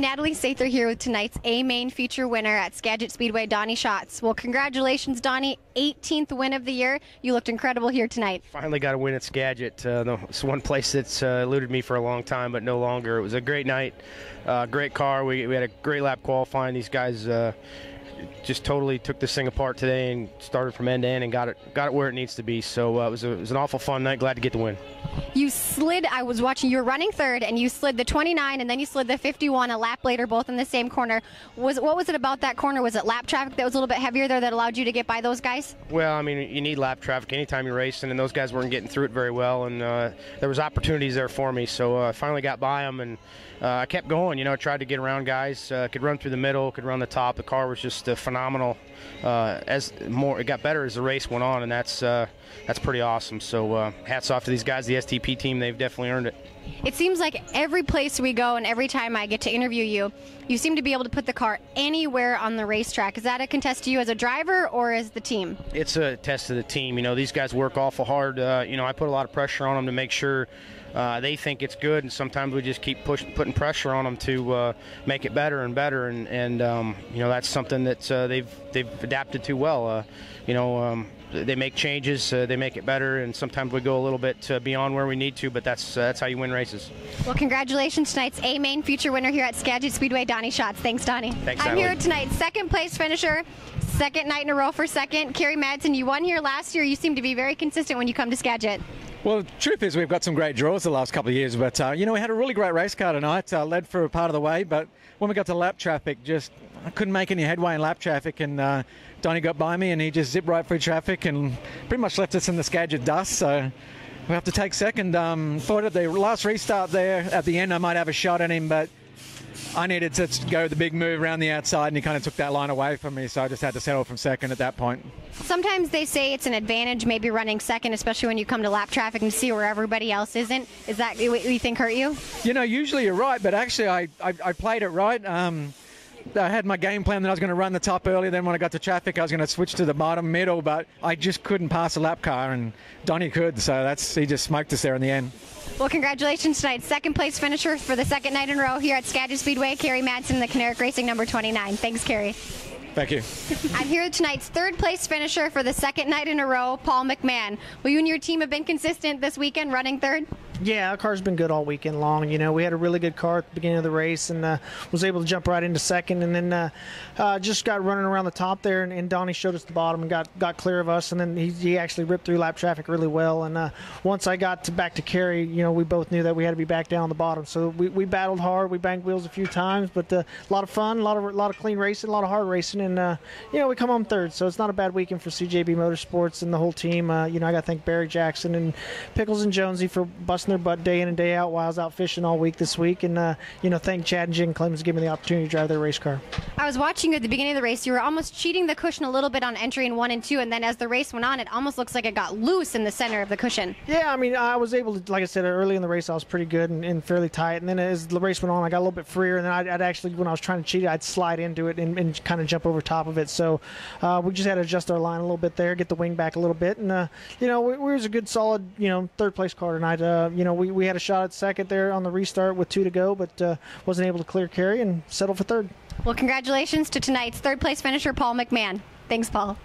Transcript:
Natalie Sather here with tonight's A main feature winner at Skagit Speedway, Donny Schatz. Well, congratulations, Donny. 18th win of the year. You looked incredible here tonight. Finally got a win at Skagit. Uh, it's one place that's uh, eluded me for a long time, but no longer. It was a great night, uh, great car. We, we had a great lap qualifying. These guys uh, just totally took this thing apart today and started from end to end and got it got it where it needs to be. So uh, it, was a, it was an awful fun night. Glad to get the win. You slid. I was watching. You were running third, and you slid the 29, and then you slid the 51 a lap later, both in the same corner. Was what was it about that corner? Was it lap traffic that was a little bit heavier there that allowed you to get by those guys? Well, I mean, you need lap traffic anytime you're racing, and those guys weren't getting through it very well, and uh, there was opportunities there for me. So uh, I finally got by them, and uh, I kept going. You know, I tried to get around guys. Uh, could run through the middle, could run the top. The car was just uh, phenomenal. Uh, as more, it got better as the race went on, and that's that's pretty awesome. So hats off to these guys, the STP team. They've definitely earned it. It seems like every place we go and every time I get to interview you, you seem to be able to put the car anywhere on the racetrack. Is that a contest to you as a driver or as the team? It's a test to the team. You know, these guys work awful hard. Uh, you know, I put a lot of pressure on them to make sure uh, they think it's good, and sometimes we just keep putting pressure on them to uh, make it better and better. And, and um, you know, that's something that uh, they've they've adapted to well. Uh, you know. Um, they make changes, uh, they make it better, and sometimes we go a little bit beyond where we need to. But that's that's how you win races. Well, congratulations tonight's A main feature winner here at Skagit Speedway, Donny Schatz. Thanks, Donny. Thanks. I'm Natalie. here tonight, second place finisher, second night in a row for second. Kerry Madsen, you won here last year. You seem to be very consistent when you come to Skagit. Well, the truth is, we've got some great draws the last couple of years, but uh, you know, we had a really great race car tonight. Uh, led for a part of the way, but when we got to lap traffic, just I couldn't make any headway in lap traffic, and uh, Donny got by me, and he just zipped right through traffic and pretty much left us in the Skagit dust. So we have to take second. Um, thought at the last restart there at the end, I might have a shot at him, but I needed to go the big move around the outside, and he kind of took that line away from me, so I just had to settle from second at that point. Sometimes they say it's an advantage, maybe running second, especially when you come to lap traffic and see where everybody else isn't. Is that what you think hurt you? You know, usually you're right, but actually I, I, I played it right. Um, I had my game plan that I was going to run the top early. Then when I got to traffic, I was going to switch to the bottom middle, but I just couldn't pass a lap car, and Donny could, so that's he just smoked us there in the end. Well, congratulations tonight. Second place finisher for the second night in a row here at Skagit Speedway, Kerry Madsen, the Canaric Racing number 29. Thanks, Kerry. Thank you. I'm here tonight's third place finisher for the second night in a row, Paul McMahan. Well, you and your team have been consistent this weekend running third? Yeah, our car's been good all weekend long. You know, we had a really good car at the beginning of the race and uh, was able to jump right into second, and then uh, uh, just got running around the top there. And, and, Donny showed us the bottom and got got clear of us, and then he, he actually ripped through lap traffic really well. And uh, once I got to back to Kerry, you know, we both knew that we had to be back down the bottom. So we, we battled hard. We banged wheels a few times, but uh, a lot of fun, a lot of a lot of clean racing, a lot of hard racing, and uh, you know, we come home third. So it's not a bad weekend for CJB Motorsports and the whole team. you know, I got to thank Barry Jackson and Pickles and Jonesy for busting their butt day in and day day out while I was out fishing all week this week. And, uh, you know, thank Chad and Jen Clemens for giving me the opportunity to drive their race car. I was watching you at the beginning of the race. You were almost cheating the cushion a little bit on entry in one and two. And then as the race went on, it almost looks like it got loose in the center of the cushion. Yeah, I mean, I was able to, like I said, early in the race, I was pretty good and, and fairly tight. And then as the race went on, I got a little bit freer. And then I'd, I'd actually, when I was trying to cheat, I'd slide into it and, and kind of jump over top of it. So uh, we just had to adjust our line a little bit there, get the wing back a little bit. And, uh, you know, we, we was a good, solid, you know, third place car tonight. Uh, you know, we, we had a shot at second there on the restart with two to go, but uh, wasn't able to clear Kerry and settle for third. Well, congratulations to tonight's third place finisher, Paul McMahan. Thanks, Paul.